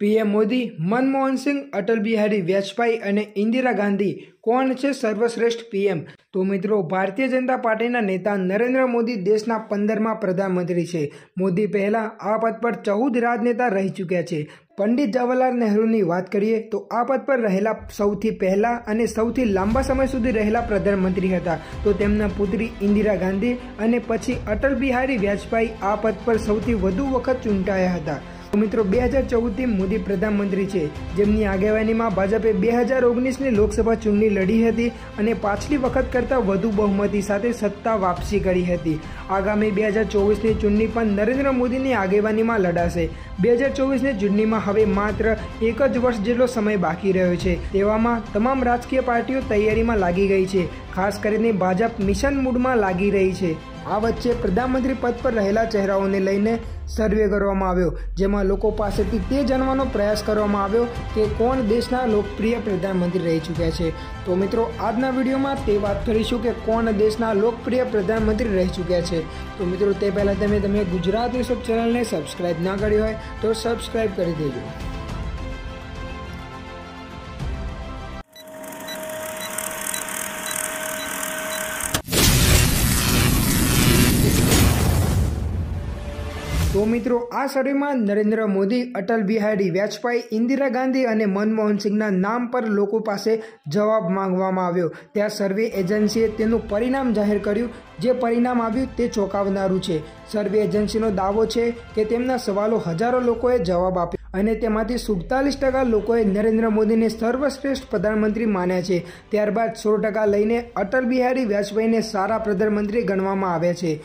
PM Modi Manmohan Singh Atal Bihari Vajpayee અને ઇન્દિરા ગાંધી કોણ છે સર્વશ્રેષ્ઠ પીએમ? તો મિત્રો, ભારતીય જનતા પાર્ટીના નેતા નરેન્દ્ર મોદી દેશના પંદરમાં પ્રધાનમંત્રી છે. મોદી પહેલા આ પદ પર ચૌદ રાજનેતા રહી ચૂક્યા છે. પંડિત જવાહરલાલ નહેરુની વાત કરીએ, તો આ પદ પર રહેલા સૌથી પહેલા અને સૌથી લાંબા સમય સુધી રહેલા પ્રધાનમંત્રી હતા. તો તેમના પુત્રી ઇન્દિરા ગાંધી અને પછી અટલ બિહારી વાજપેયી આ પદ પર સૌથી વધુ વખત ચૂંટાયા હતા. મિત્રો, બે હજાર ચૌદથી મોદી પ્રધાનમંત્રી છે. જેમની આગેવાનીમાં ભાજપે બે હજાર ઓગણીસની લોકસભા ચૂંટણી લડી હતી અને પાછલી વખત કરતાં વધુ બહુમતી સાથે સત્તા વાપસી કરી હતી. આગામી બે હજાર ચોવીસની ચૂંટણી પણ નરેન્દ્ર મોદીની આગેવાનીમાં લડાશે. બે હજાર ચોવીસની ચૂંટણીમાં હવે માત્ર એક જ વર્ષ જેટલો સમય બાકી રહ્યો છે. તેવામાં તમામ રાજકીય પાર્ટીઓ તૈયારીમાં લાગી ગઈ છે. ખાસ કરીને ભાજપ મિશન મૂડમાં લાગી રહી છે. આ વચ્ચે પ્રધાનમંત્રી પદ પર રહેલા ચહેરાઓને લઈને સર્વે કરવામાં આવ્યો, જેમાં લોકો પાસેથી તે જાણવાનો પ્રયાસ કરવામાં આવ્યો કે કોણ દેશના લોકપ્રિય પ્રધાનમંત્રી રહી ચૂક્યા છે. તો મિત્રો, આજના વિડીયોમાં તે વાત કરીશું કે કોણ દેશના લોકપ્રિય પ્રધાનમંત્રી રહી ચૂક્યા છે. તો મિત્રો, તે પહેલાં તમે તમે ગુજરાત યુટ્યુબ ચેનલને સબસ્ક્રાઈબ ના કરી હોય તો સબસ્ક્રાઈબ કરી દેજો. તો મિત્રો, આ સર્વેમાં નરેન્દ્ર મોદી, અટલ બિહારી વાજપેયી, ઇન્દિરા ગાંધી અને મનમોહન સિંહના નામ પર લોકો પાસે જવાબ માંગવામાં આવ્યો. ત્યાં સર્વે એજન્સીએ તેનું પરિણામ જાહેર કર્યું. જે પરિણામ આવ્યું તે ચોંકાવનારું છે. સર્વે એજન્સીનો દાવો છે કે તેમના સવાલો હજારો લોકોએ જવાબ આપ્યો અને તેમાંથી સુડતાલીસ ટકા લોકોએ નરેન્દ્ર મોદીને સર્વશ્રેષ્ઠ પ્રધાનમંત્રી માન્યા છે. ત્યારબાદ સોળ ટકા લઈને અટલ બિહારી વાજપેયીને સારા પ્રધાનમંત્રી ગણવામાં આવ્યા છે.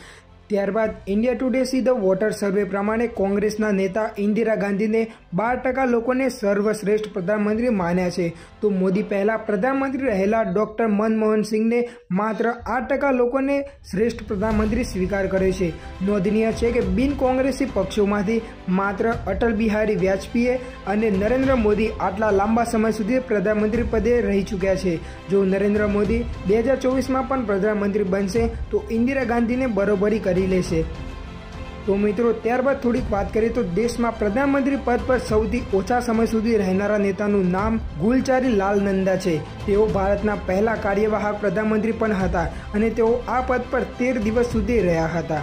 ત્યારબાદ India Today C the voter survey પ્રમાણે કોંગ્રેસના નેતા ઇન્દિરા ગાંધીને બાર ટકા લોકોને સર્વશ્રેષ્ઠ પ્રધાનમંત્રી માન્યા છે. તો મોદી પહેલાં પ્રધાનમંત્રી રહેલા ડૉક્ટર મનમોહન સિંહને માત્ર આઠ ટકા લોકોને શ્રેષ્ઠ પ્રધાનમંત્રી સ્વીકાર કરે છે. નોંધનીય છે કે બિન કોંગ્રેસી પક્ષોમાંથી માત્ર અટલ બિહારી વાજપેયીએ અને નરેન્દ્ર મોદી આટલા લાંબા સમય સુધી પ્રધાનમંત્રી પદે રહી ચૂક્યા છે. જો નરેન્દ્ર મોદી બે હજાર ચોવીસમાં પણ પ્રધાનમંત્રી બનશે, તો ઇન્દિરા ગાંધીને બરોબરી કરી કરી લેશે. તો મિત્રો, ત્યારબાદ થોડીક વાત કરીએ તો દેશમાં પ્રધાનમંત્રી પદ પર સૌથી ઓછા સમય સુધી રહેનારા નેતાનું નામ ગુલચારી લાલ નંદા છે. તેઓ ભારતના પહેલા કાર્યવાહક પ્રધાનમંત્રી પણ હતા અને તેઓ આ પદ પર તેર દિવસ સુધી રહ્યા હતા.